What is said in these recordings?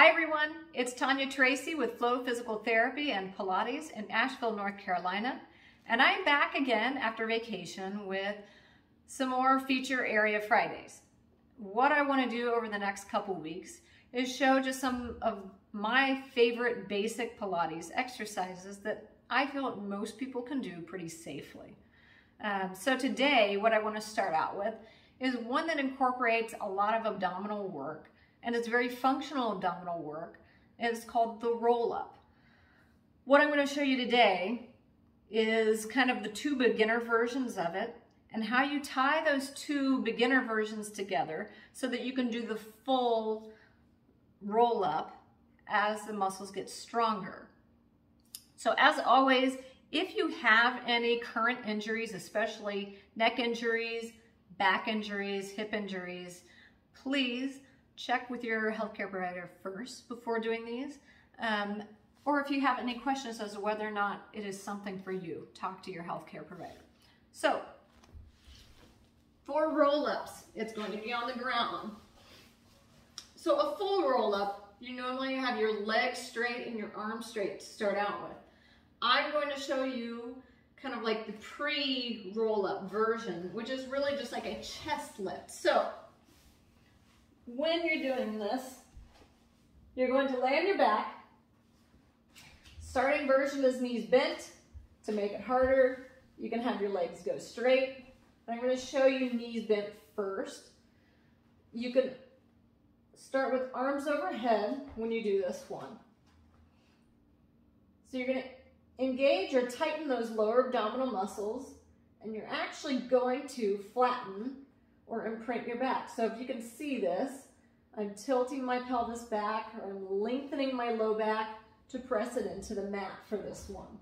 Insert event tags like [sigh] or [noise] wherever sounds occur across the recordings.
Hi everyone, it's Tanya Tracy with Flow Physical Therapy and Pilates in Asheville, North Carolina. And I'm back again after vacation with some more feature area Fridays. What I want to do over the next couple weeks is show just some of my favorite basic Pilates exercises that I feel most people can do pretty safely. Um, so today, what I want to start out with is one that incorporates a lot of abdominal work and it's very functional abdominal work. And it's called the roll up. What I'm going to show you today is kind of the two beginner versions of it and how you tie those two beginner versions together so that you can do the full roll up as the muscles get stronger. So as always, if you have any current injuries, especially neck injuries, back injuries, hip injuries, please check with your healthcare provider first before doing these. Um, or if you have any questions as to whether or not it is something for you, talk to your healthcare provider. So, for roll-ups, it's going to be on the ground. So a full roll-up, you normally have your legs straight and your arms straight to start out with. I'm going to show you kind of like the pre-roll-up version, which is really just like a chest lift. So when you're doing this, you're going to lay on your back. Starting version is knees bent. To make it harder, you can have your legs go straight. I'm going to show you knees bent first. You can start with arms overhead when you do this one. So you're going to engage or tighten those lower abdominal muscles and you're actually going to flatten or imprint your back. So if you can see this, I'm tilting my pelvis back or I'm lengthening my low back to press it into the mat for this one.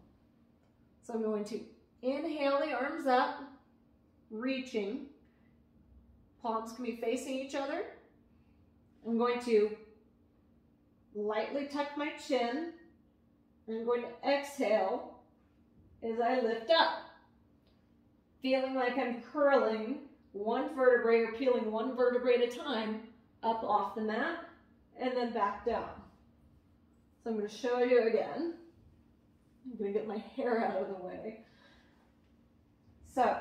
So I'm going to inhale the arms up, reaching. Palms can be facing each other. I'm going to lightly tuck my chin. I'm going to exhale as I lift up, feeling like I'm curling one vertebrae or peeling one vertebrae at a time up off the mat and then back down. So I'm going to show you again. I'm going to get my hair out of the way. So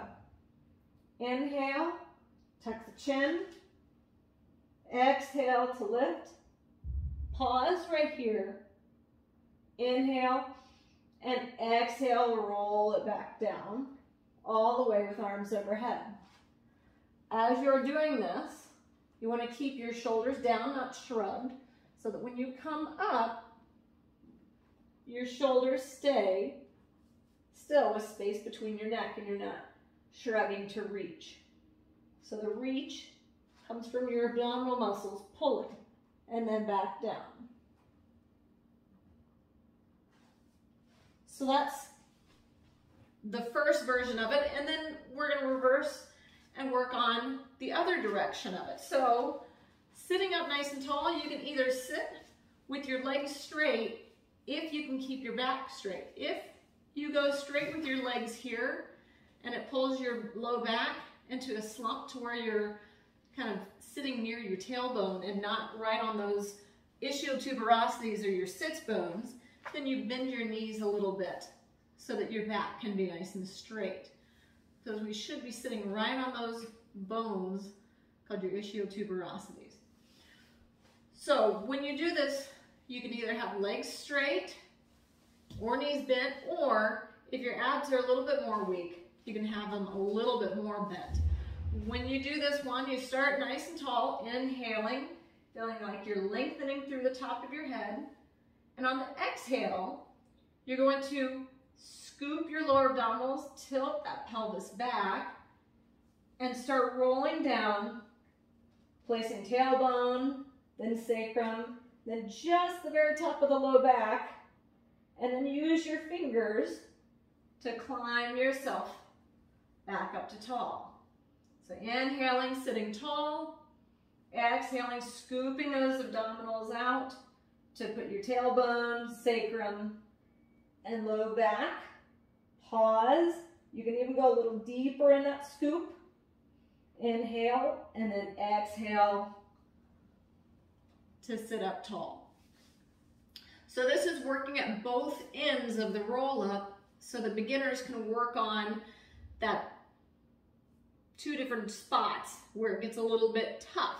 inhale, tuck the chin, exhale to lift, pause right here, inhale, and exhale, roll it back down, all the way with arms overhead. As you're doing this, you want to keep your shoulders down, not shrugged, so that when you come up, your shoulders stay still with space between your neck and you're not shrugging to reach. So the reach comes from your abdominal muscles pulling and then back down. So that's the first version of it. And then we're going to reverse and work on the other direction of it. So sitting up nice and tall, you can either sit with your legs straight if you can keep your back straight. If you go straight with your legs here and it pulls your low back into a slump to where you're kind of sitting near your tailbone and not right on those ischial tuberosities or your sits bones, then you bend your knees a little bit so that your back can be nice and straight because we should be sitting right on those bones called your ischiotuberosities. So when you do this, you can either have legs straight or knees bent, or if your abs are a little bit more weak, you can have them a little bit more bent. When you do this one, you start nice and tall, inhaling, feeling like you're lengthening through the top of your head. And on the exhale, you're going to scoop your lower abdominals, tilt that pelvis back, and start rolling down, placing tailbone, then sacrum, then just the very top of the low back, and then use your fingers to climb yourself back up to tall. So inhaling, sitting tall, exhaling, scooping those abdominals out to put your tailbone, sacrum, and low back pause. You can even go a little deeper in that scoop. Inhale and then exhale to sit up tall. So this is working at both ends of the roll up so the beginners can work on that two different spots where it gets a little bit tough.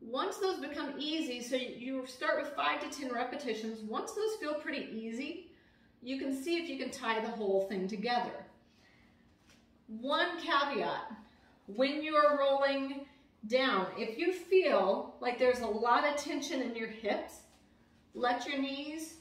Once those become easy, so you start with five to 10 repetitions, once those feel pretty easy, you can see if you can tie the whole thing together. One caveat, when you're rolling down, if you feel like there's a lot of tension in your hips, let your knees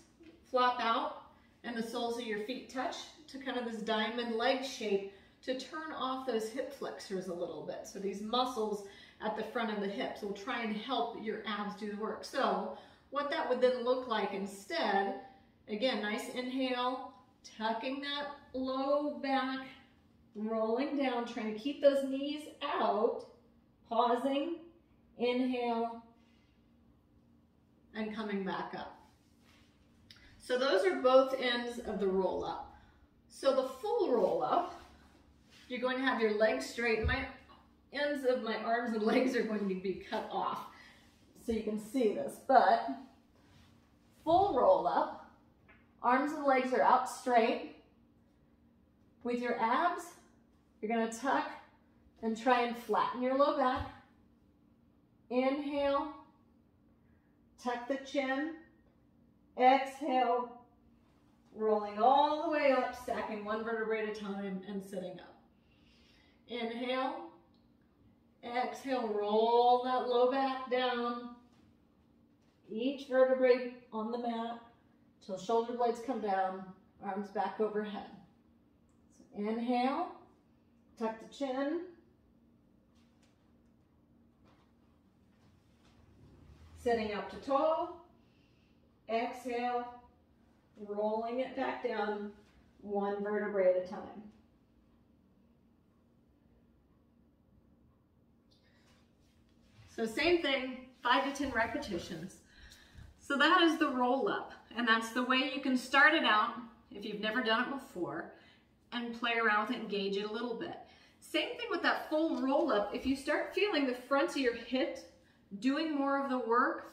flop out and the soles of your feet touch to kind of this diamond leg shape to turn off those hip flexors a little bit. So these muscles at the front of the hips will try and help your abs do the work. So what that would then look like instead, again, nice inhale, tucking that low back, rolling down, trying to keep those knees out, pausing, inhale, and coming back up. So those are both ends of the roll up. So the full roll up, you're going to have your legs straight. My ends of my arms and [laughs] legs are going to be cut off so you can see this, but full roll up, arms and legs are out straight. With your abs, you're gonna tuck and try and flatten your low back. Inhale, tuck the chin, exhale, rolling all the way up, stacking one vertebrae at a time and sitting up. Inhale, exhale, roll that low back down, each vertebrae on the mat till shoulder blades come down, arms back overhead. So inhale, tuck the chin, Sitting up to tall. Exhale, rolling it back down one vertebrae at a time. So same thing, five to 10 repetitions. So that is the roll up, and that's the way you can start it out if you've never done it before and play around with it and gauge it a little bit. Same thing with that full roll up. If you start feeling the fronts of your hip doing more of the work,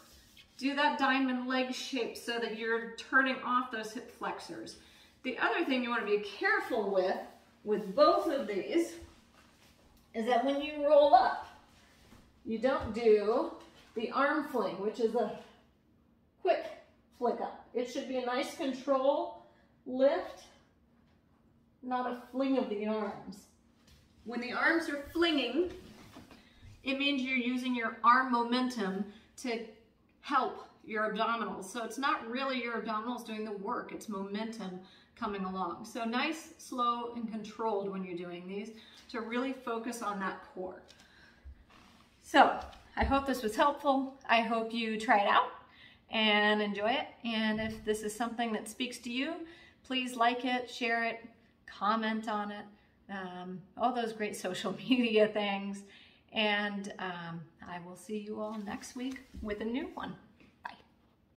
do that diamond leg shape so that you're turning off those hip flexors. The other thing you want to be careful with, with both of these, is that when you roll up, you don't do the arm fling, which is a quick flick up. It should be a nice control lift, not a fling of the arms. When the arms are flinging, it means you're using your arm momentum to help your abdominals. So it's not really your abdominals doing the work, it's momentum coming along. So nice, slow, and controlled when you're doing these to really focus on that core. So I hope this was helpful. I hope you try it out and enjoy it. And if this is something that speaks to you, please like it, share it, comment on it, um, all those great [laughs] social media things. And um, I will see you all next week with a new one.